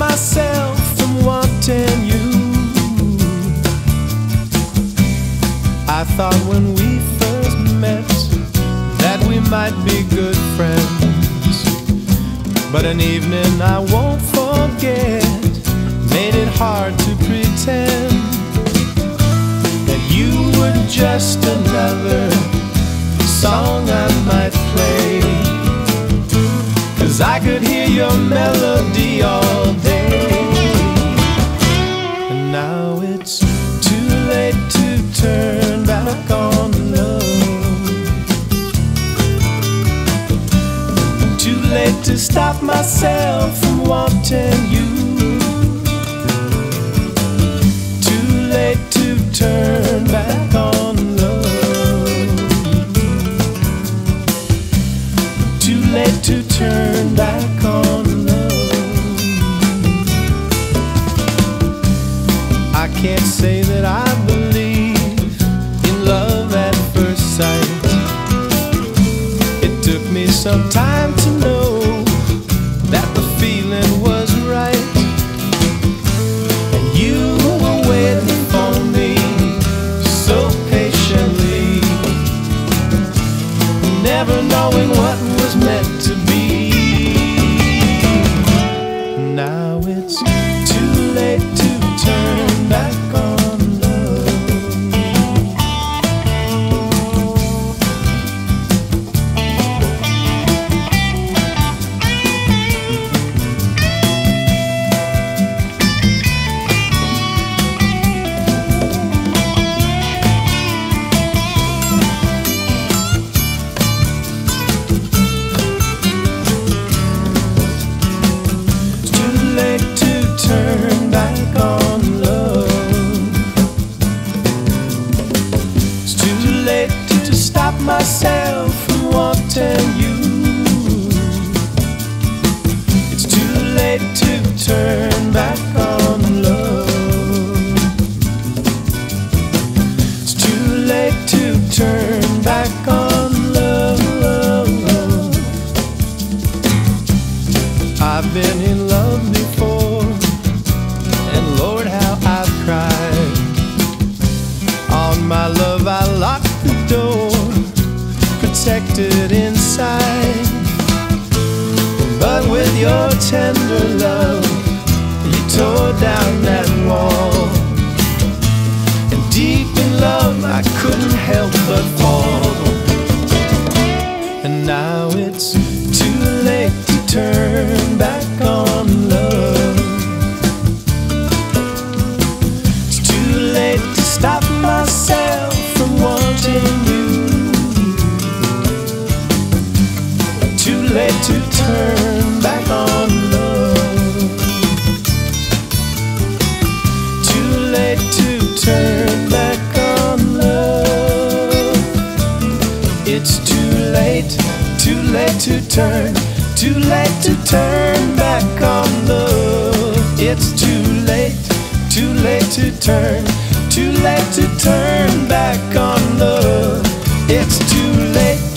myself from wanting you. I thought when we first met that we might be good friends. But an evening I won't forget made it hard to pretend that you were just another song I might play. Cause I could hear your melody all to stop myself from wanting you. Too late to turn back on love. Too late to turn back on love. I can't say that I it's too late to I've been in love before, and Lord, how I've cried. On my love, I locked the door, protected inside. But with your tender love, you tore down that wall. And deep in love, I couldn't help but fall. to turn back on love. Too late to turn back on love. It's too late, too late to turn, too late to turn back on love. It's too late, too late to turn, too late to turn back on love. It's too late.